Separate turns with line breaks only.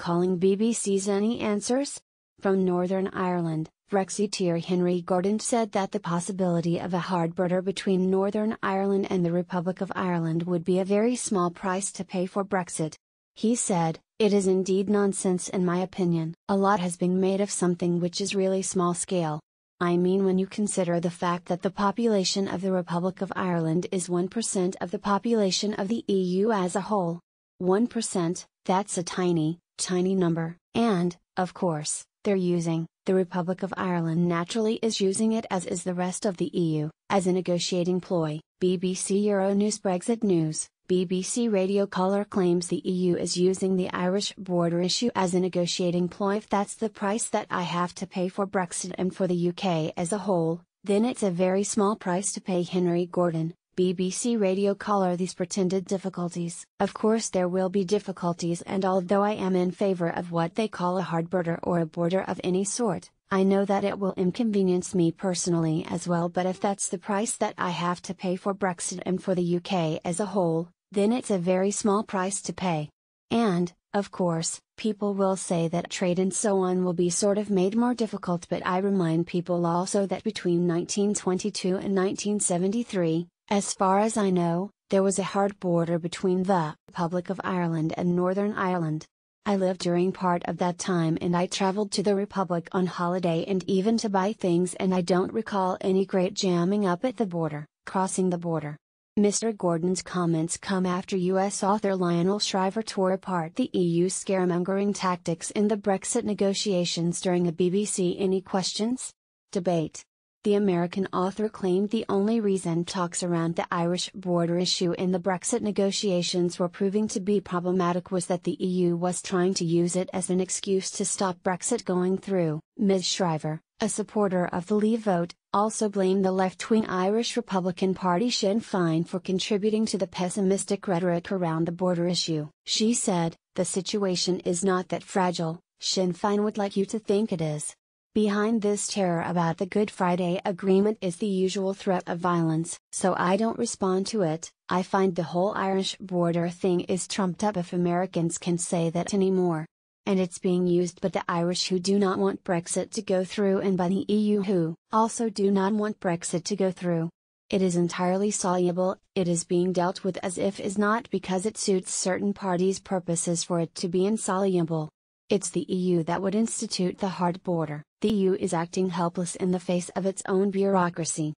calling BBC's Any Answers? From Northern Ireland, Brexiteer Henry Gordon said that the possibility of a hard border between Northern Ireland and the Republic of Ireland would be a very small price to pay for Brexit. He said, It is indeed nonsense in my opinion. A lot has been made of something which is really small scale. I mean, when you consider the fact that the population of the Republic of Ireland is 1% of the population of the EU as a whole. 1%, that's a tiny, tiny number, and, of course, they're using, the Republic of Ireland naturally is using it as is the rest of the EU, as a negotiating ploy. BBC Euronews Brexit News BBC Radio Caller claims the EU is using the Irish border issue as a negotiating ploy. If that's the price that I have to pay for Brexit and for the UK as a whole, then it's a very small price to pay Henry Gordon, BBC radio caller these pretended difficulties. Of course, there will be difficulties, and although I am in favor of what they call a hard border or a border of any sort, I know that it will inconvenience me personally as well. But if that's the price that I have to pay for Brexit and for the UK as a whole, then it's a very small price to pay. And, of course, people will say that trade and so on will be sort of made more difficult, but I remind people also that between 1922 and 1973, as far as I know, there was a hard border between the Republic of Ireland and Northern Ireland. I lived during part of that time and I traveled to the Republic on holiday and even to buy things, and I don't recall any great jamming up at the border, crossing the border. Mr. Gordon's comments come after US author Lionel Shriver tore apart the EU scaremongering tactics in the Brexit negotiations during a BBC Any Questions? debate. The American author claimed the only reason talks around the Irish border issue in the Brexit negotiations were proving to be problematic was that the EU was trying to use it as an excuse to stop Brexit going through. Ms. Shriver, a supporter of the Leave vote, also blamed the left wing Irish Republican Party Sinn Féin for contributing to the pessimistic rhetoric around the border issue. She said, The situation is not that fragile, Sinn Féin would like you to think it is. Behind this terror about the Good Friday Agreement is the usual threat of violence, so I don't respond to it. I find the whole Irish border thing is trumped up if Americans can say that anymore. And it's being used by the Irish who do not want Brexit to go through and by the EU who also do not want Brexit to go through. It is entirely soluble, it is being dealt with as if is not because it suits certain parties' purposes for it to be insoluble. It's the EU that would institute the hard border. The EU is acting helpless in the face of its own bureaucracy.